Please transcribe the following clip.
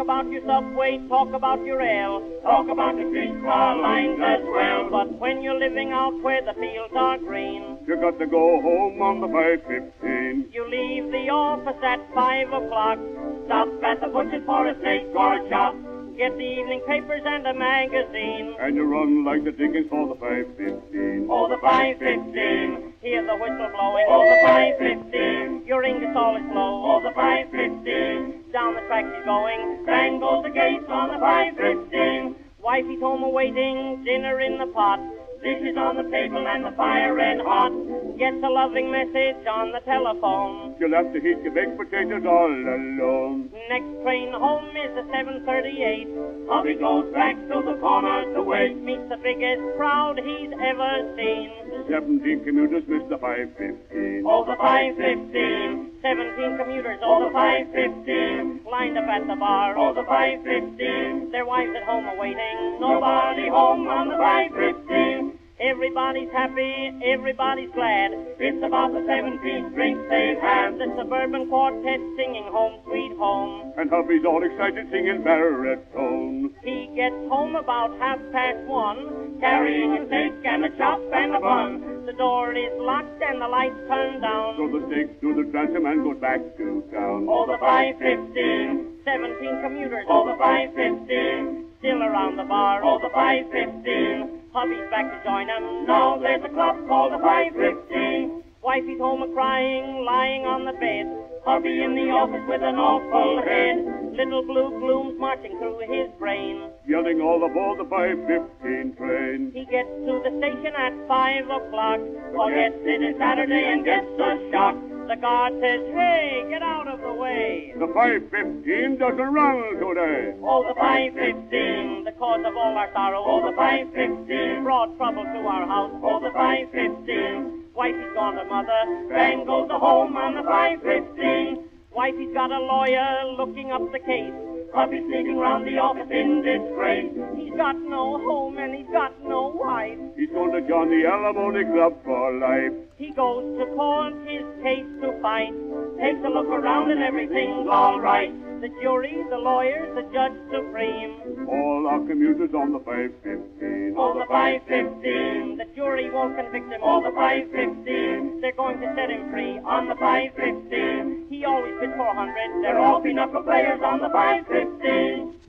about your subway, talk about your rail, Talk about the streetcar lines as well. but when you're living out where the fields are green, You got to go home on the 515. you leave the office at five o'clock, Stop at the butcher's for a steak or a chop. get the evening papers and a magazine. And you run like the dickens for the 515. Oh, the 515. Hear the whistle blowing, Oh, the 515. your Ingersoll is slow. Oh, the 515. Down the track she's going, Bang goes the gates on the 515. wifey's home awaiting, dinner in the pot. Dishes on the table and the fire red hot. Gets a loving message on the telephone. You'll have to heat your baked potatoes all alone. Next train home is the 738. Hubby goes back to the corner to wait. Meets the biggest crowd he's ever seen. 17 commuters miss the 515. Oh, the 515. 17 commuters, all the 515. lined up at the bar. Oh, the 515. Their wives at home awaiting. Nobody home on the 515. Everybody's happy, everybody's glad. It's about the 17th drink they've had. The suburban quartet singing Home Sweet Home. And hubby's all excited singing baritone. He gets home about half past one. Carrying a steak and a chop and a bun. The door is locked and the lights turned down. So the steaks do the transom and goes back to town. All the 515. 17 commuters, All the 515. still around the bar. All the 515. Hubby's back to join him. Now there's a club called the 515. Wifey's home a crying, lying on the bed. Hubby in the office with an awful head. Little blue glooms marching through his brain. Yelling all aboard the 515 train. He gets to the station at five o'clock. Forgets it is Saturday and gets a shock. The guard says, Hey, get out of the way. The 515 doesn't run today. Oh, the 515. The cause of all our sorrow. Oh, the 515. brought trouble to our house. Oh, the 515. Wifey's gone to mother. Bang goes the home on the 515. Wifey's got a lawyer looking up the case. Hubby sneaking round the office in disgrace. He's got no home and he's got no wife. He's going to join the Alimony Club for life. He goes to court, his case to fight. Takes a look around and everything's all right. The jury, the lawyers, the judge supreme. All our commuters on the 515. Oh, the 515. The jury won't convict him. Oh, the 515. They're going to set him free. On the 515. Always bid 400. They're all pinochle players on the 515.